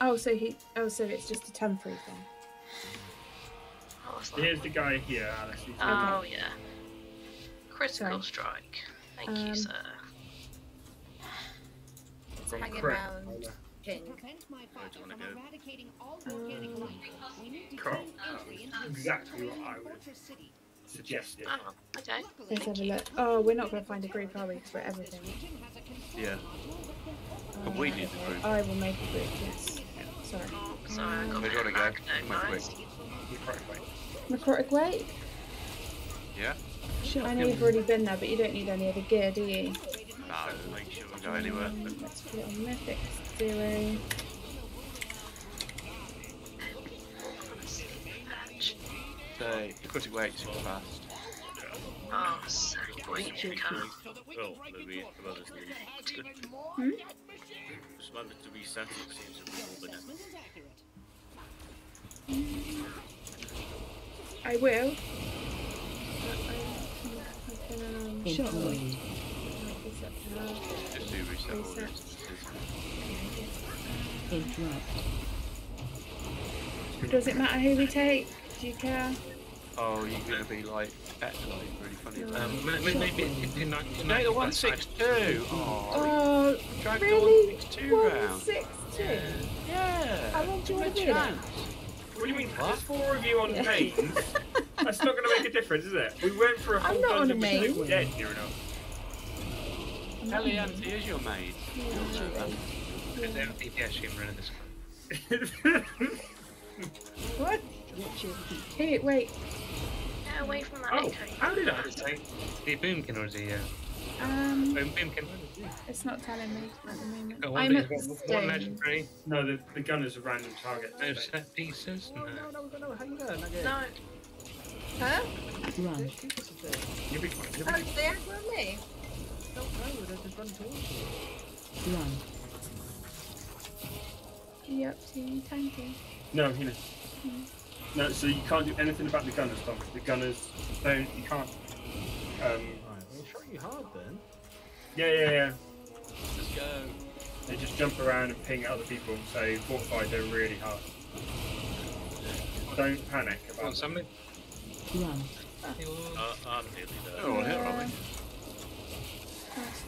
Oh, so he. Oh, so it's just a temporary thing. Oh. Here's the guy here, Alice. He's- Oh yeah. Critical Sorry. strike. Thank Um, you, sir. It's Got hanging correct. around pink. Prevent my Where father do you wanna from go? eradicating all volcanic Um, life. We need to Cool. gain entry into the Exactly what I would- fortress. Suggested. Oh, okay. Let's have a look. Oh, we're not going to find a group, are we? Because we're everything. region has a control Yeah. module that can But we need the okay. group. I will make a group. Yes. Sorry. Oh, sorry, I got Where do my wanna go? back now, Come on, guys. quick. You're correct, mate. Necrotic Wake. Yeah? I know you've already been there, but you don't need any other gear, do you? No, make sure we go anywhere. Let's put it on Mythic Zero. Patch. So, aquatic weight super fast. Oh, sick. Wait, you can't. Well, maybe some others need. Hmm? Just wanted to reset it, seems to be moving it. assessment is accurate. I will. Um, Shockwave. Just do reset Reset. Interrupt. Does it matter who we take? Do you care? Oh, you're gonna be like, act like really funny. Um. Um, maybe, maybe in, in, in, in, No, the 162! Oh, Oh, drag really? 162 round. One six two. Yeah! How long do you want to do that? What do you mean? There's four of you on Yeah. mains. That's not going to make a difference, is it? We went for a I'm whole not on a dungeon with main. two dead near enough. Elianti is your maid. There's empty dash in front of this What? Watch your feet. Hey, wait. Get away from that oh, echo. how did I? one. The boomkin or the uh, Um, boom boomkin. it's not telling me at the moment. Got I'm at one, the one legendary, No, the, the gun is a random target. no set pieces. No. no, no, how you doing? No. Huh? Run. You'll be fine. You'll Oh, be they act on me. Run. You up to tanking? No, you know. No, so you can't do anything about the gunners, Tom. The gunners don't. You can't. Um. Right, we'll shot you hard then. Yeah, yeah, yeah. Let's go. They just jump around and ping at other people. So fortify them really hard. Don't panic about Want something? Run. Uh, I'm nearly there. Oh, here, are we? That's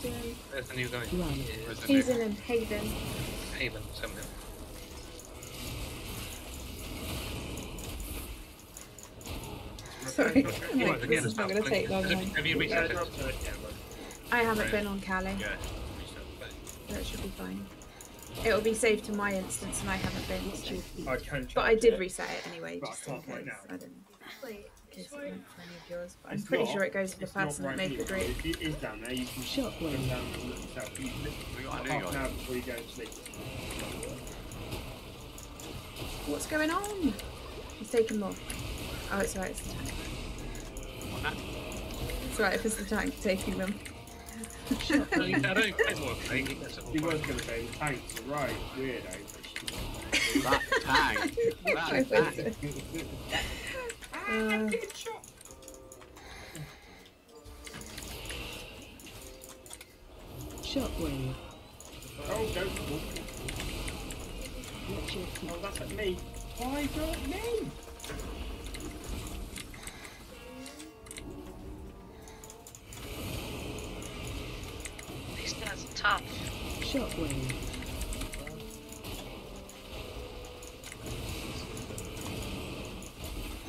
There's the new guy. Run. Where's the He's new- in Haven. Haven, something. Sorry. You Like, this is not going to take long. Have, you Yeah, reset it? drop to it, yeah, but- I haven't been on Cali. Yeah. That should be fine. It'll be saved to my instance, and I haven't been. So. I can But I did it. reset it anyway, just in can't right case. I don't know. In case it went for any of yours. But I'm pretty not- sure it goes to the it's not person that made the here. group. It is down there. You can Shockwave. come down and look yourself. You literally We got a half an hour before you go to sleep. What's going on? He's taking more. Oh, it's alright, it's the tank. What now? It's alright if it's the tank taking them. Well, you- I don't get more thing. You get some He more was going to say the tanks right weirdo. That tank. That tank. Uh, Shockwave. Oh, go. Watch your. Oh, that's at me. Why not me? Shockwave.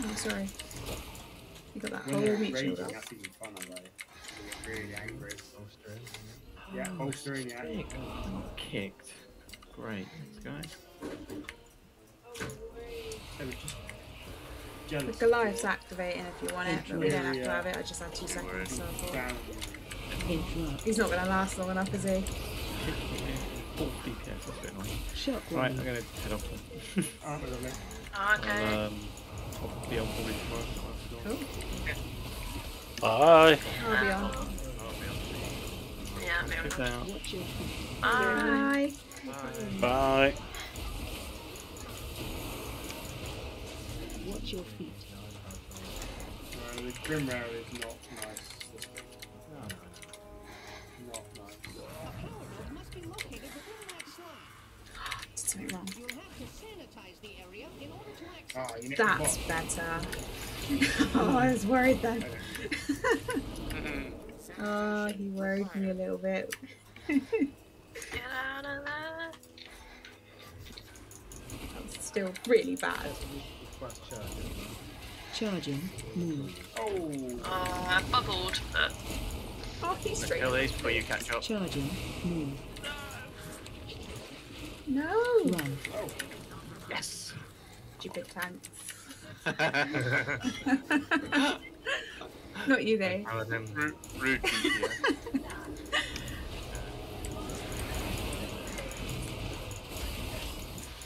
oh, sorry. You got that When whole they're meat raging, shield up. that's even funner, though. They get really angry. Holster. Yeah, holstering, yeah. Kick. Kicked. Great. Thanks, guys. They were just The jealous. Goliath's activating if you want it, but we don't have to have it. I just had two seconds, so I thought. He's not going to last long enough, is he? 4 DPS, that's a bit annoying. Shockwave. Right, I'm going to head off then. Aren't they? Okay. I'll, um, I'll be on probably tomorrow. Cool. Bye. I'll be on. Yeah, I'm Good here. now. Watch your feet. Bye. Bye. Bye. Watch your feet. No, the Grimrail is not nice. Ah, you nicked the That's better. oh, I was worried then. oh, he worried me a little bit. Get out of there. That was still really bad. Charging. Charging. Move. Oh, Oh, I bubbled, but Oh, he's straight. Kill these before you catch up. Charging. Move. No! Run. Yes. Stupid tank. Not you, though. Paladin. Rude, rude GTS.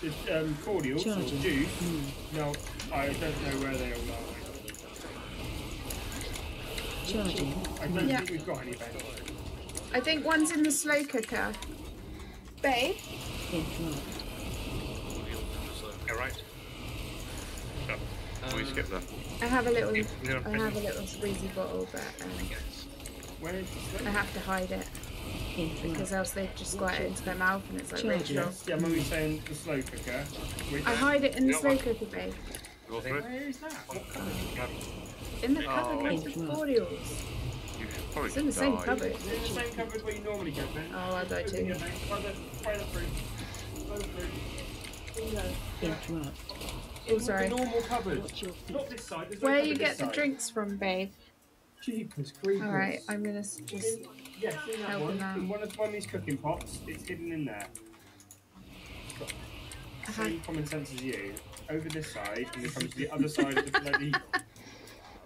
the um, cordials or Charging. juice. Move. No, I don't know where they all are. Charging. I don't Yeah. think we've got any Ben. I think one's in the slow cooker. Babe? Interrupt. Yeah, we skip that. I have a little, I have a little squeezy bottle, but um, Where is I have to hide it because else they just squirt it into their mouth and it's like Charge Rachel. it. Yes, yeah, Mummy's saying the slow cooker. Which, I hide it in the You slow cooker, babe. Where is that? What colour? In the Oh. cupboard next to Interrupt. cordials. You should probably It's in the same cupboard. Is it in the same cupboard where you normally go, Ben? Oh, I died Open too. it, Ben. Try the, try that through. Try that through. Interrupt. Oh, sorry. The normal cupboard. Watch your feet. Not this side. There's Where cupboard you get the side. drinks from, babe? Jeepers creepers. Alright, I'm gonna just. In, yes, in that Help one. him out. In one of Mummy's cooking pots, it's hidden in there. It's got same common sense as you. Over this side, and it comes to the other side of the bloody.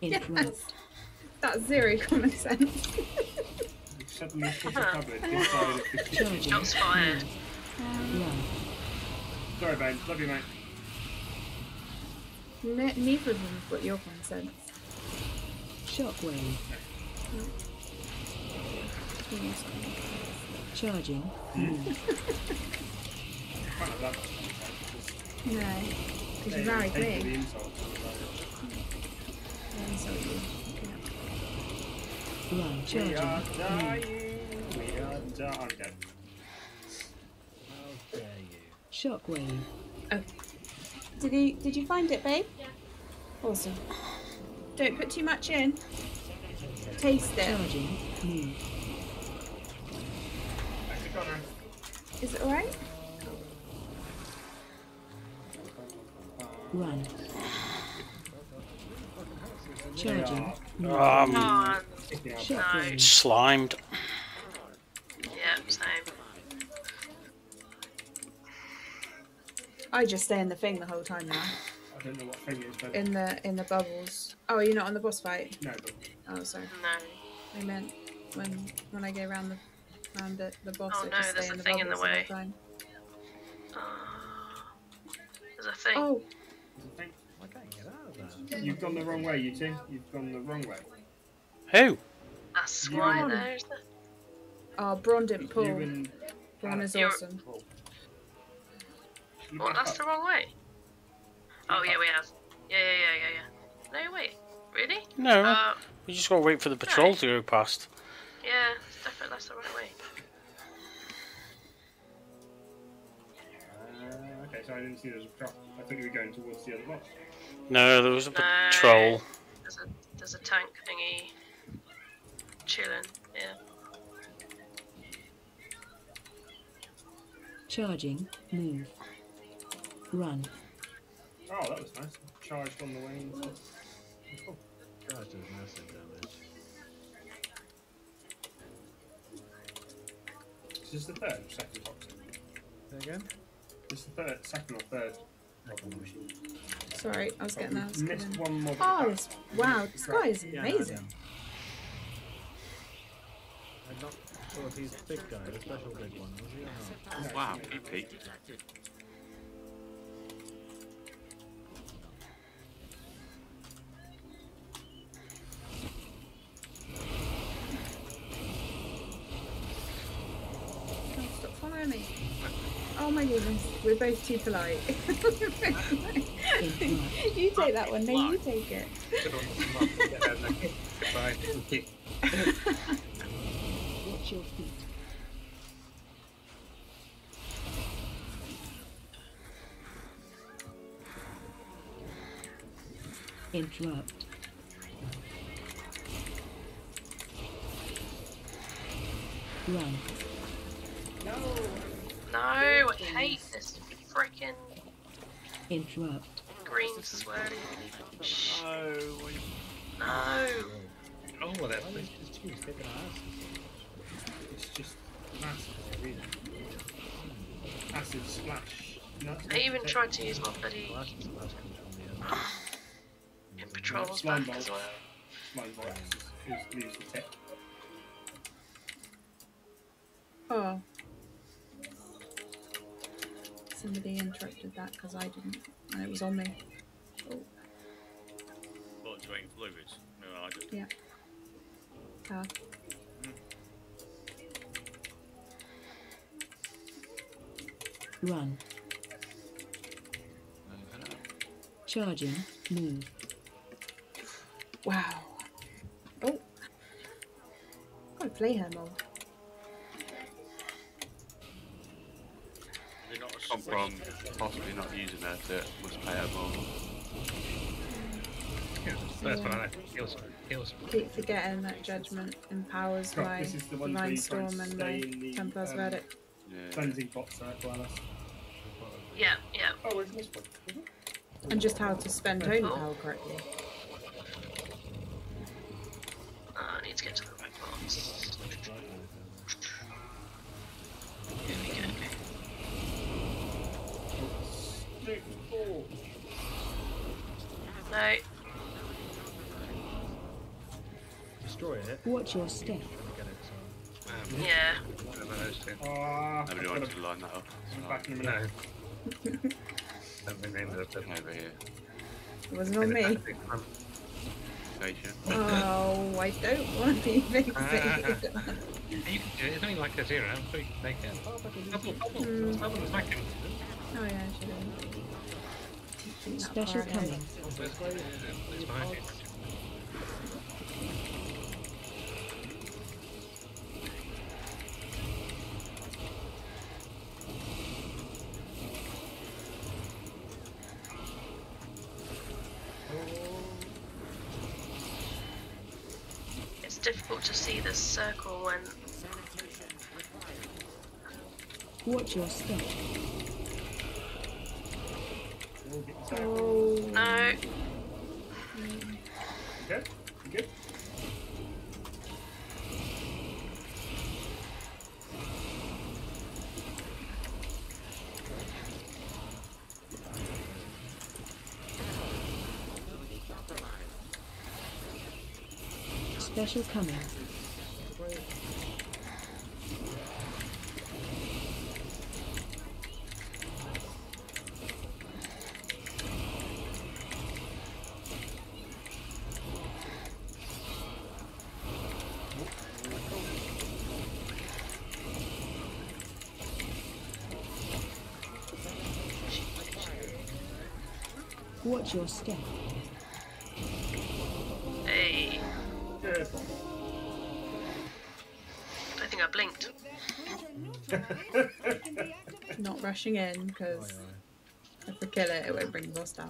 Yes! That's zero common sense. You've suddenly put a cupboard this side of the kitchen. Charging. shots fired. Run. Sorry, Ben. Love you, mate. Ne- neither of them have got your common sense. Shockwave. Charging. Can't have that much common sense. No, because you Yeah, married take all the me. insults. And so you. Run. We Charging. are Move. dying. We are dying. How dare you? Shockwave. Oh. Did he? Did you find it, babe? Yeah. Awesome. Don't put too much in. Taste it. Charging. Move. Back to Connor. Is it alright? Run. Charging. are Um, Come on. kicking our Shockwave. slimed. Yeah, same. I just stay in the thing the whole time now. I don't know what thing it is, but In the in the bubbles. Oh, you're not on the boss fight. no, but Oh, sorry. No. I meant when when I go around the around the, the boss. Oh, I no, just there's stay a in the thing in the bubbles way. whole time. Ah. There's a thing. Oh, I can't get out of that. you've gone the wrong way, you two. You've gone the wrong way. Who? That's you why on. there's the. oh, Bron didn't pull. You and Bron is You're- awesome. Paul. You That's the wrong way. Oh yeah, we have. Yeah, yeah, yeah, yeah, yeah. No, wait. Really? No, Uh, we just gotta wait for the patrol to go past. yeah, it's definitely that's the right way. Uh, okay, so I didn't see there was a drop. I thought you were going towards the other box. No, there was a No. patrol. There's a there's a tank thingy. Chilling. Yeah. Charging. Move. Run. Oh, that was nice. Charged on the way into. Oh, cool. Charge does massive damage. Is this the third or second box? Say again? This is the third, second or third. Sorry, I was Oh, getting that. I was missed getting- one more. Oh, back. this, wow, this guy is Yeah, no, amazing. I'm not sure if he's a big guy, a special big one, was he or not? Wow, he peaked. Both too polite. you take that one, no, you take it. Goodbye. Watch your feet. Interrupt. Run. No, No, I hate this freaking Interrupt. green swirly. Shh. No, No. Oh, well, that's oh, it's just you kicking our. It's just massive, really. Acid splash. No, I even tried to use my bloody Well, that's just that's coming from the in patrols back ball. as well. Slime ball is, is, leaves the tech. Oh. Somebody interrupted that because I didn't, and it was on me. Oh, What, to aim fluids? No, I don't. yeah. Ah. Run. Charging. Move. Wow. Oh. Got play her more. From possibly not using her to must pay her more. Yeah, that's what I. Heals, heals. Keep forgetting that judgment empowers Scott, my this is the one where divine and storm and my in the, Templar's um, verdict. Yeah. Cleansing pot circle, Alice. Yeah, yeah. Oh, where's this one? And just how to spend holy Oh. power correctly. Watch your step. Let me get it. So. Yeah. Whatever those two. Ah, Nobody I've wanted to line that up. So back in a minute. No. Don't think they ended up over here. It wasn't on me. Oh, I don't want to be fixated. You can do it. It's only like a zero, so you can take it. Bubble, bubble, Mm. bubble, smack him. Oh yeah, I should have. Special coming. Your step. Oh. no. Okay, good? Special coming. Watch your step. Hey. Good. I think I blinked. Not rushing in because if we kill it, it won't bring the boss down.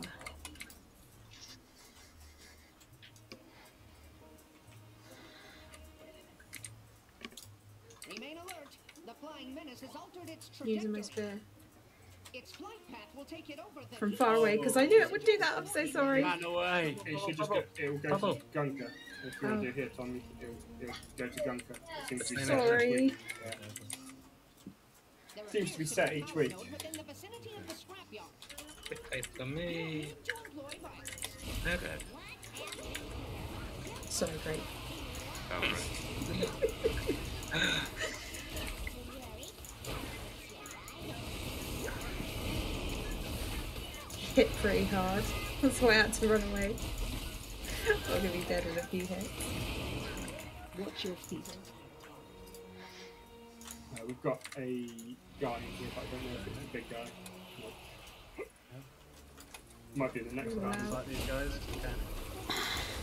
Away because I knew it would do that. I'm so sorry. Run away! It should just go, it'll go Bubble. to Gunker. If you want Oh. to do here, Tom, it'll, it'll go to Gunker. It seems to be set each week. There are Seems to be set each week. node within the vicinity of the scrapyard. Dictate to me. To employ. Okay. So great. Alright. Hit pretty hard. That's why I had to run away. I'm gonna be dead in a few hits. Watch your feet. Uh, we've got a guy in here, but I don't know if it's a big guy. Might be the next Ooh, round. wow. Like these guys. Okay.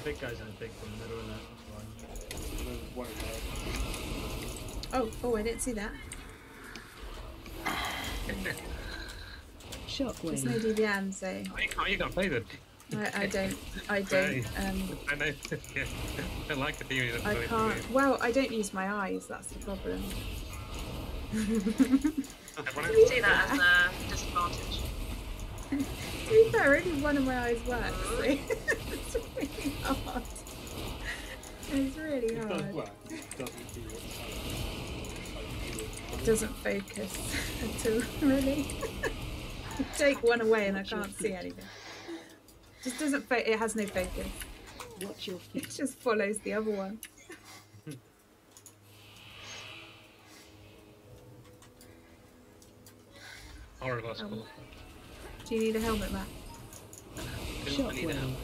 Big guys in the big from the middle and that. There's one in. Oh, oh, I didn't see that. There's no Shockwave. DBM, so Oh, you can't, you can't play the. I, I don't. I don't. Um, I know. yeah. I like it. You I can't. Well, I don't use my eyes. That's the problem. I see that as a disadvantage. to be fair, only one of my eyes works. So it's really hard. It's really It hard. It doesn't do It doesn't focus at all, really. You Take one away and I can't see anything. Just doesn't. Fo- it has no focus. Watch your feet. It just follows the other one. Horrible school. Do you need a helmet, Matt? Didn't need a Shockwave. helmet.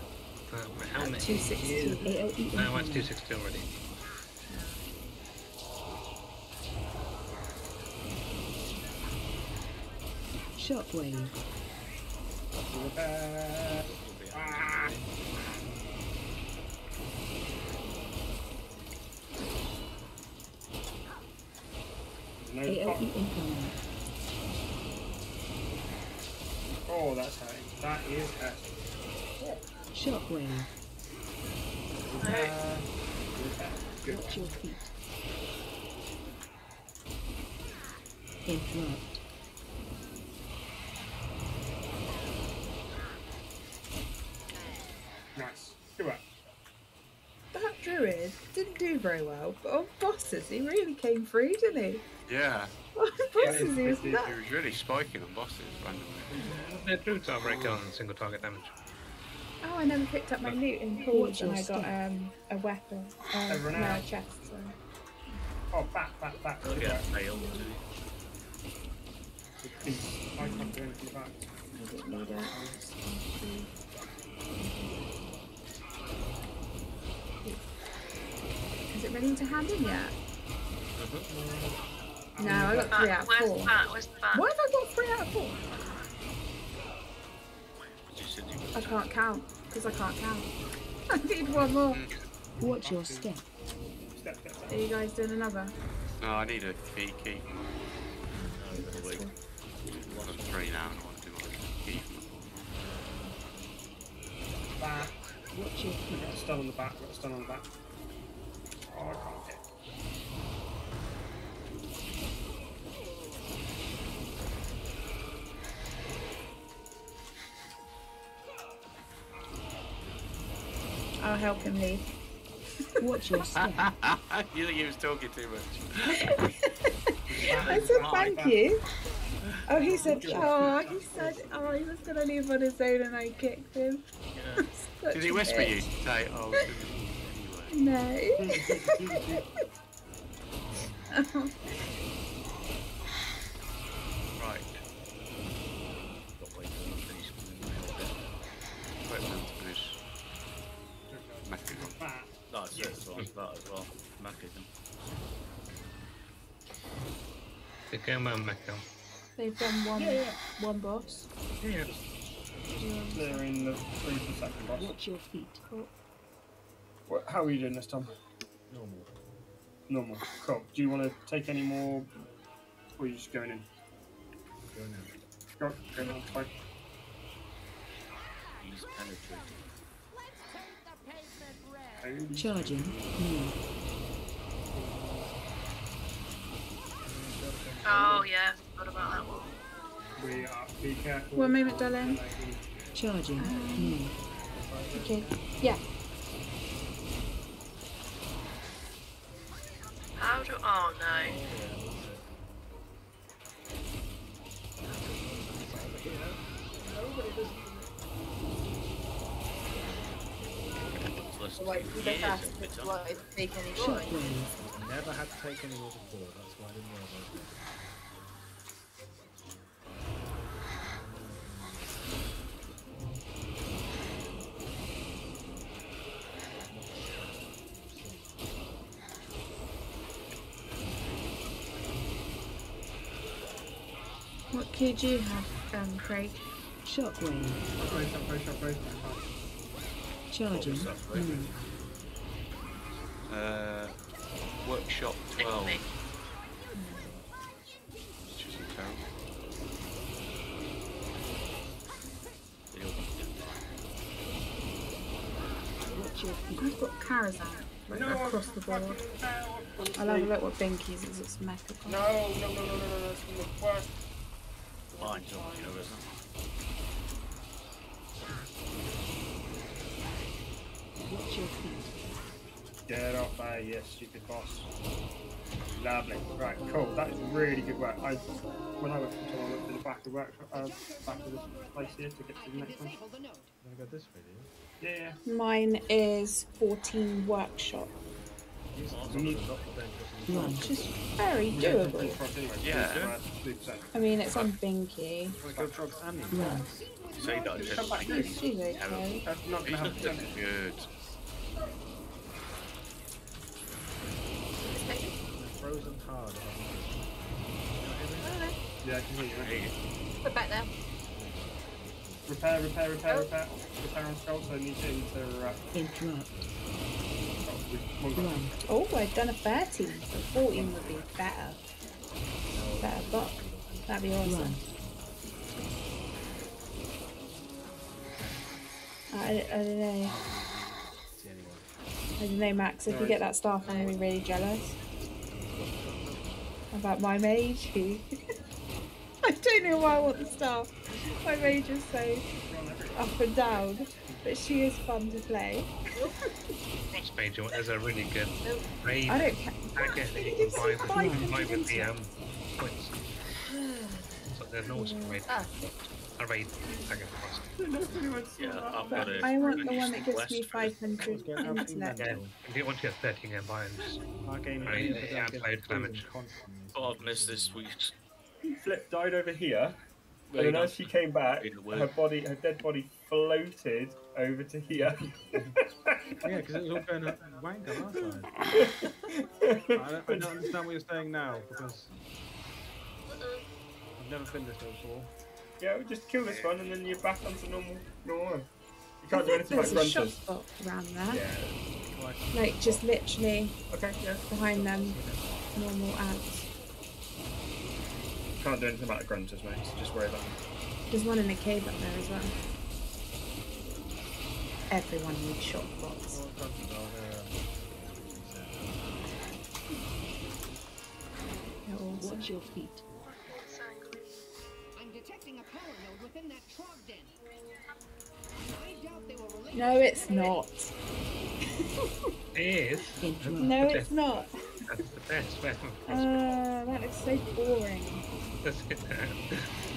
Uh, my helmet. 262. AOE No, it's incoming. 260 already. Shockwave. Uh, ah. No AOE incoming. Oh, that's hurting. That is hurting. Shockwave. Uh, good. Watch your feet. Interrupt. Nice. Good work. That druid didn't do very well, but on bosses he really came through, didn't he? Yeah. On bosses he was He nuts. Was really spiking on bosses randomly. Yeah, druids are very good on single target damage. Oh, I never picked up my loot in Forge and I got um, a weapon. Um, Everyone no, a out. chest. So. Oh, back, back, back. Look Good at work. fail too. I can't do anything back. It. Is it ready to hand in yet? Mm-hmm. No, I got three out of Where's four. the bat? Where's the bat? Why have I got three out of four? You said you I can't count because I can't count. I need one more. Mm. Watch your step. Are you guys doing another? No, I need a key key. That's cool. I'm three now and I want to do my key. Back. Watch your feet. Got a stun on the back. Got a stun on the back. Oh, content. I'll help him leave. Watch your step. you think he was talking too much? I said thank you. Oh, he said, oh, he said, oh, he was gonna leave on his own and I kicked him. Such Did he whisper bitch. you? Say, oh, anyway. No. Right. got wait till I finish with the nail bit. Wait for him to finish. Mackin. Back. That's it, so on that as well. Mackin. The game man Mecca. They've done one, one boss. Yeah. They're in the three for second boss. Watch your feet. What, how are you doing this time? Normal. Normal. Cool. Do you want to take any more? Or are you just going in? Go now. Go, go on, fine. He's penetrating. Charging. Move. Oh yeah, forgot about that one. We are. Be careful. One moment, darling. Charging. Move. Okay. Yeah. How do? Oh no. Plus Like, two the years fast of it, huh? like, take any wood. Never had to take any more before, that's why I didn't worry about it. What key do you have, um, Craig? Shockwave. Shockwave, shockwave, shockwave. Charging. Move. Uh, workshop 12. me. Which isn't terrible. He'll- Watch your feet. I've got Karazhan like, No, across the board. I'll have a look what Binky's is. It's mecha. No, no, no, no, no, no, no, that's the worst. Fine, don't you know, isn't Watch your feet. Get off there, you stupid boss. Lovely. Right, cool. That is really good work. I, when I went to I went to the back of the workshop, uh, back of this place here to get to the next one. You wanna go this way, do you? Yeah, yeah. Mine is 14 workshop, We need Run. Which is very we doable. Yeah. I mean, it's on Binky. Wanna go drugs and you? Run. Say that Just just come back She's, she's okay. That's not gonna happen. good. Frozen hard. Yeah, I can hear you. Hey, We're back now. Repair, repair, repair, repair. Repair on skull, so I need to enter. Uh, Interrupt. Oh, we- one guy. Run. I've done a 13, so 14 would be better. Better buck. That'd be awesome. Run. I, I don't know. I don't know, Max. If you get that staff, I'm gonna be really jealous. About my mage. who- I don't know why I want the staff. My mage is so up and down, but she is fun to play. Cross major is a really good raid I don't care. packet that you It's can buy with, buy with the um, points. So there's no raid, Ah, a raid packet cross. Yeah, I've But got a. I want the one that gives me 500 Let's get intellect. Yeah, if you want to get 13 and buy and just Arcane Right, yeah, played damage. constantly. Oh, I've missed this week's. Flip died over here, and then as she came back, In the wood. her body, her dead body floated over to here. Yeah, because it was all going to wanker last time. I don't, I don't understand what you're saying now because I've never been this way before. Yeah, we just kill this one, and then you're back onto normal, normal one. You can't do I anything think like there's a shot grunters. spot around there. Yeah. Like, just literally Okay. Yeah. behind them, normal ants. Can't do anything about the grunters, mate. So just worry about them. There's one in the cave up there as well. Everyone needs shot spots. What countries are there? They're awesome. Watch your feet. I'm detecting a power node within that trog den. I doubt they were related. No, it's not. It is. No, it's not. That's the best weapon. Uh, that looks so boring. That's it.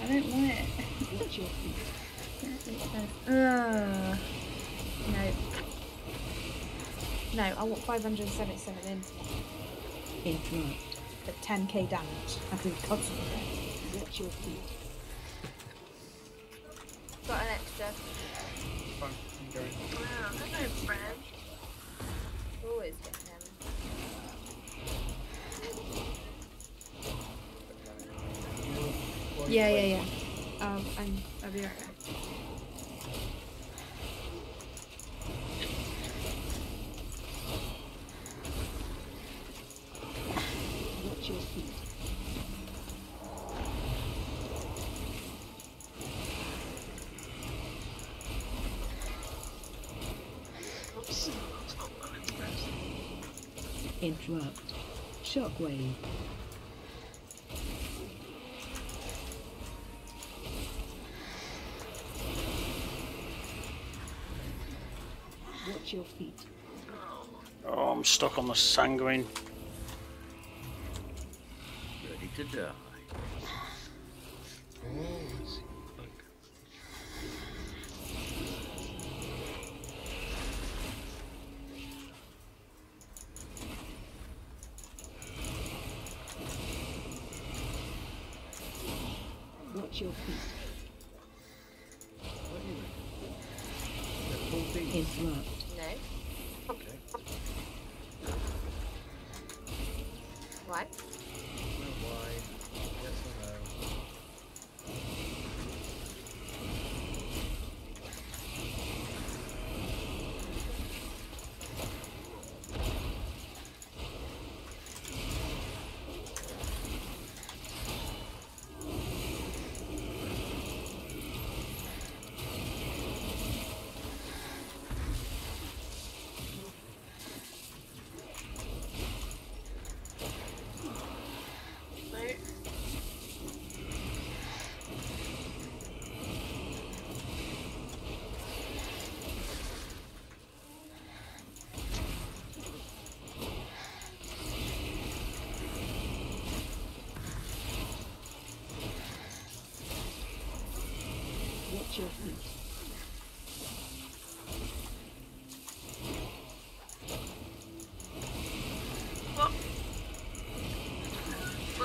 I don't want it. Watch your feet. Uh, no. No, I want 577 intellect Interrupt. for 10k damage. I can concentrate. Watch your feet. got an extra. Fine. I'm going. Wow, hello, friend. Always getting them. Yeah, yeah, yeah. Um, I'm, I'll be right back. Watch your feet. Oops. It's not what I'm expressed. Interrupt. Shockwave. Watch your feet. Oh, I'm stuck on the sanguine. Ready to die.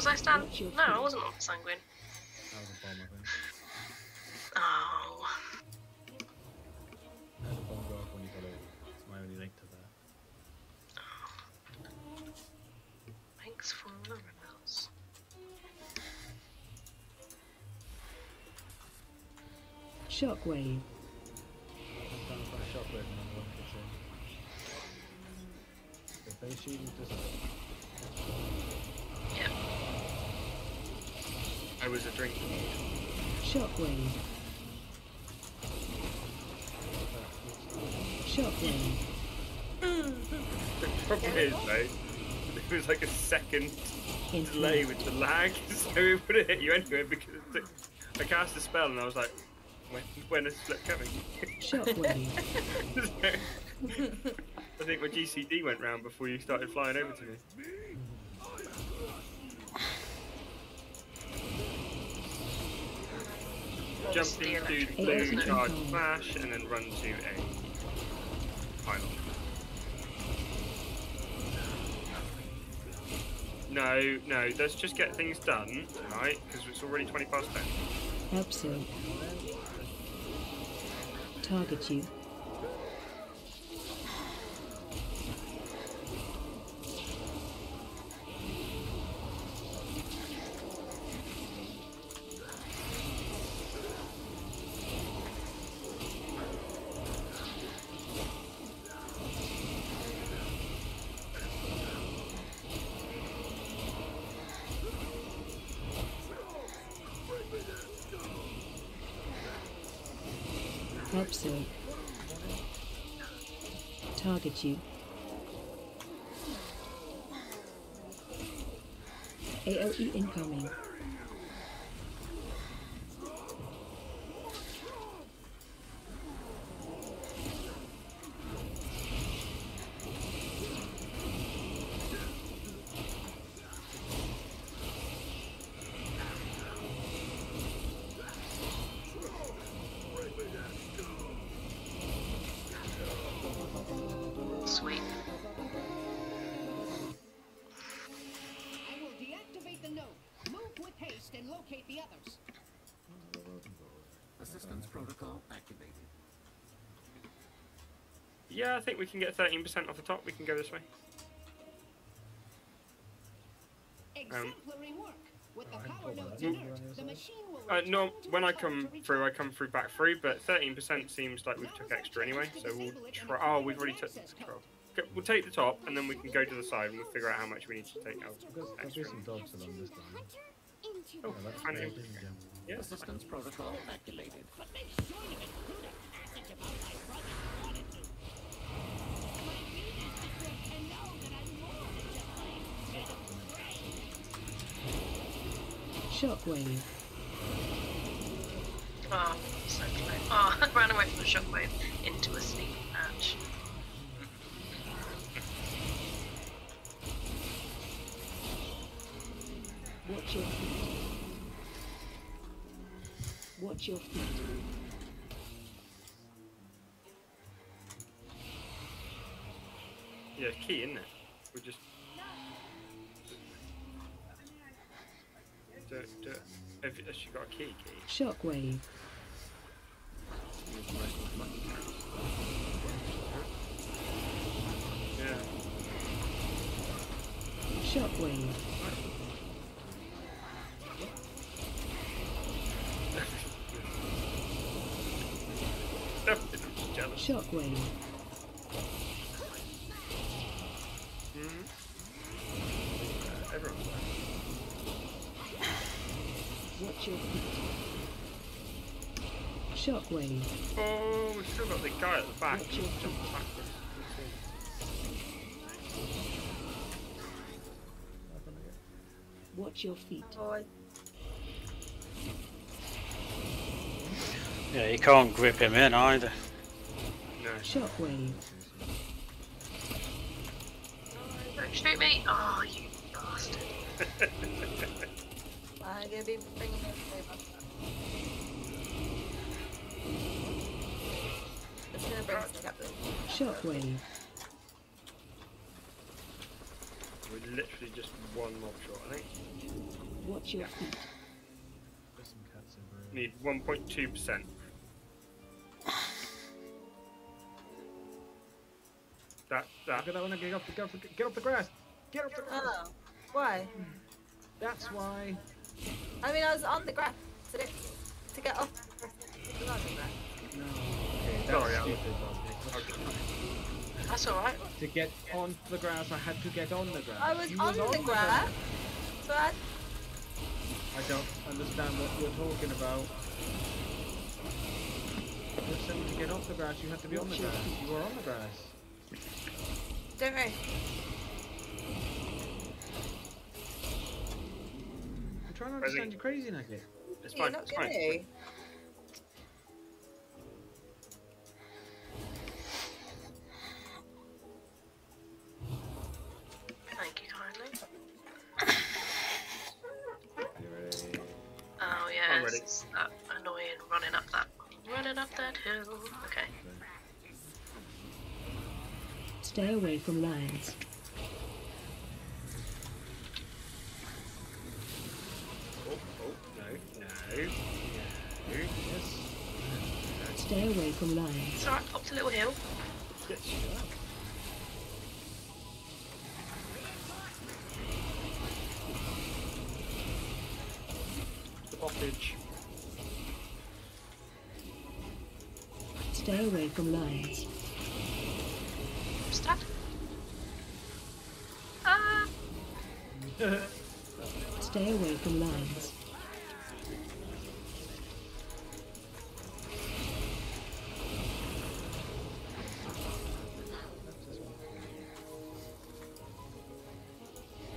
Was I stand? No, I wasn't on sanguine. That was a bomb, I think. Oh. I had a bomb go off when you got it. It's my only link to that. Thanks for the rebels. Shockwave. I'm trying to find shockwave and I'm one gets I was a drink. Shockwave. Shockwave. The problem is though, there was like a second delay with the lag, so it would have hit you anyway because it I cast a spell and I was like, when, when is flip coming? Shockwave. I think my GCD went round before you started flying over to me. Jump into electric blue charge flash and then run to a pylon. No, no, let's just get things done tonight because it's already 20 past 10. Abso. Target you. Abso. Target you. AOE incoming. Protocol activated. Yeah, I think we can get 13% off the top. We can go this way. Exemplary work. With the power thought about nodes that. inert, You on your the machine will Uh, no, when I come through, I come through back through, but 13% seems like we've took extra anyway, so we'll try. Oh, we've already took control. Okay, We'll take the top, and then we can go to the side, and we'll figure out how much we need to take out. There's, there'll be extra. some dogs along this line. Oh, Yeah, that's and great, it- isn't it? yeah. Assistance protocol activated. Shockwave. Oh, so close. Oh, I ran away from the shockwave into a sneak patch. Watch your feet. Watch your feet. Yeah, it's key, isn't it? We just. Do, do, have, has she got a key? Key. Shockwave. Yeah. Shockwave. Shockwave. Everyone's there. Watch your feet. Shockwave. Oh, we've still got the guy at the back. Watch your feet. Watch your feet. Oh, Yeah, you can't grip him in either. Shockwave. Don't shoot me! Oh, you bastard. I'm gonna be bringing it It's. Shockwave. We're literally just one mob short, I think. What's your feet? Need 1.2%. That, that. Look at that one. Get off the, get off the, get off the grass. Get off the oh. grass. Oh, why? That's why. I mean, I was on the grass to, to get off. the grass. No. Okay, that's Sorry, I'm- stupid, Bobby. That's alright. To get on the grass, I had to get on the grass. I was You on the grass. So I, I don't understand what you're talking about. You're saying to get off the grass, you have to be on the grass. You were on the grass. Don't worry. I'm trying to Ready? understand you crazy, Nugget. It's You're fine, not it's fine. gonna. Thank you kindly. You ready? Oh I'm yeah, ready. it's that annoying running up that running up that hill. Okay. Stay away from lions. Oh, oh, no, no, no. Stay away from lions. It's alright, popped a little hill.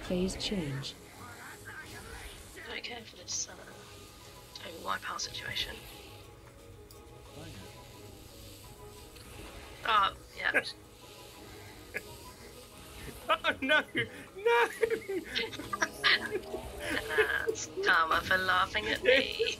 Phase change. don't care for this uh, total wipeout situation. Oh, yeah. Oh no! No! That's karma for laughing at me.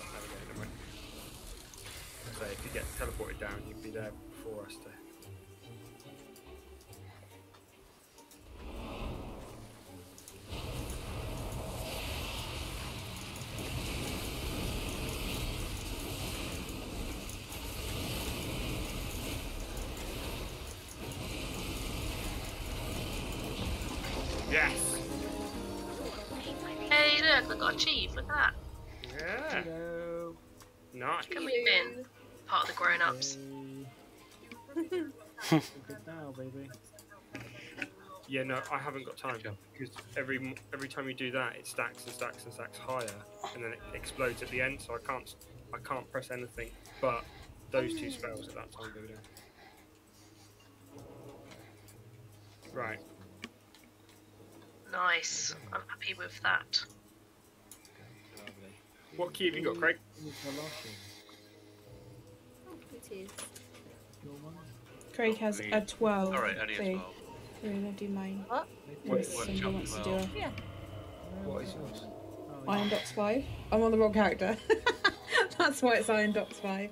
Out. There we go. Never mind. So if you get teleported down, you'd be there before us to. Yes. Hey, look, I got achieved. Look at that. Yeah. Hello. Nice. Can we been part of the grown-ups? Now, baby. Yeah, no, I haven't got time because every every time you do that, it stacks and stacks and stacks higher, and then it explodes at the end. So I can't I can't press anything but those two spells at that time go down. Right. Nice. I'm happy with that. What key have you got, Craig? Craig has a 12. Alright, only a 12. We're gonna do mine. What? What- somebody what wants to do jump it. Yeah. What is yours? Iron Docks 5. I'm on the wrong character. That's why it's Iron Docks 5.